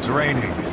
It's raining.